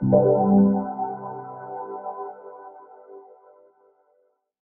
you